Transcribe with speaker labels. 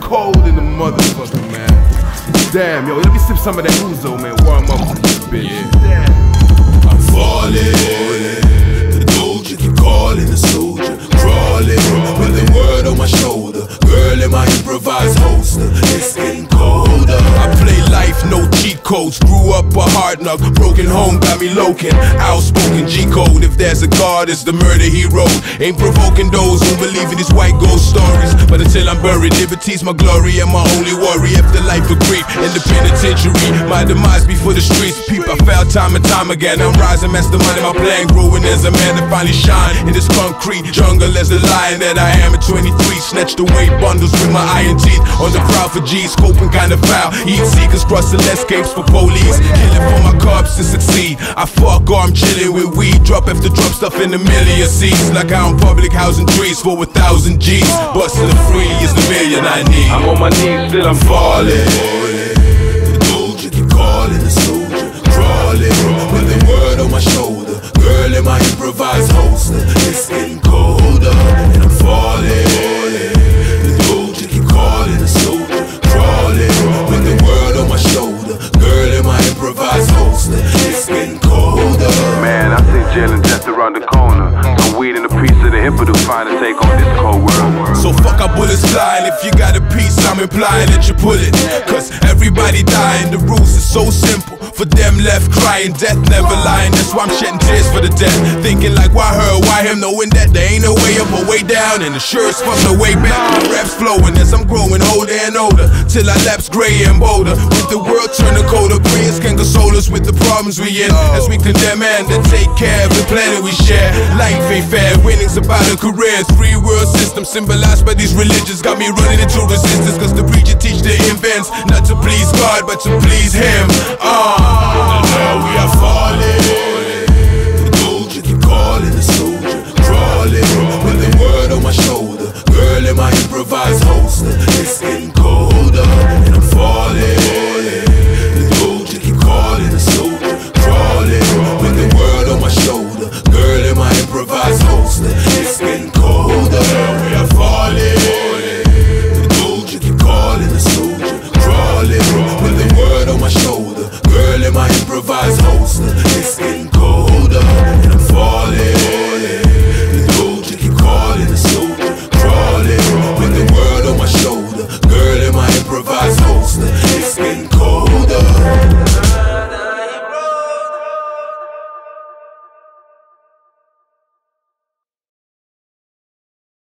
Speaker 1: cold in the motherfucker, man. Damn, yo, let me sip some of that ouzo, man. Warm up this bitch. Yeah. I'm falling. The doja keep calling the soldier, crawling with the word on my shoulder. Girl in my improvised holster, it's getting colder. I play life, no cheat codes. Grew up a hard knock, broken home got me loking. Outspoken G code. If there's a God, it's the murder he wrote. Ain't provoking those who believe in these white ghost stories. But until I'm buried, liberty's my glory and my only worry. After life of grief in the penitentiary, my demise before the streets. Peep, I fell time and time again. I'm rising, mastermind in my plan, growing as a man to finally shine in this concrete jungle as the lion that I am at 23. Snatched away bundles with my iron teeth on the crowd for G's, scoping kind of foul. Eat seekers crossing escapes for police, killing for my cops to succeed. I fuck or I'm chilling with weed, drop after drop stuff in a million seats, like I own public housing trees for a thousand G's. Bustin' the free is the million I need. I'm on my
Speaker 2: knees, still
Speaker 1: I'm falling. Improvised it's getting colder. Man,
Speaker 2: I jail and death around the corner. No weed and a piece of the hippo to find and take on this cold world.
Speaker 1: So fuck our bullets flying. If you got a piece, I'm implying that you pull it. Cause everybody dying, the rules are so simple. For them left crying, death never lying. That's why I'm shedding tears for the dead. Thinking like, why her, why him? Knowing that there ain't no way up or way down. And the shirts from the way back. The raps flowing as I'm growing older and older. Till I lapse gray and bolder. With the world turning problems we in as we condemn and to take care of the planet we share. Life ain't fair, winning's about a career. Three world system symbolized by these religions got me running into resistance. Cause the preacher teach the infants not to please God but to please Him. Uh. Now we are falling. The keep calling the soldier, with word on my shoulder. Girl, am I improvising? improvised holster. It's getting colder, and I'm falling. The doja keep calling, the soldier crawling. With the world on my shoulder, girl am I improvised holster. It's getting colder.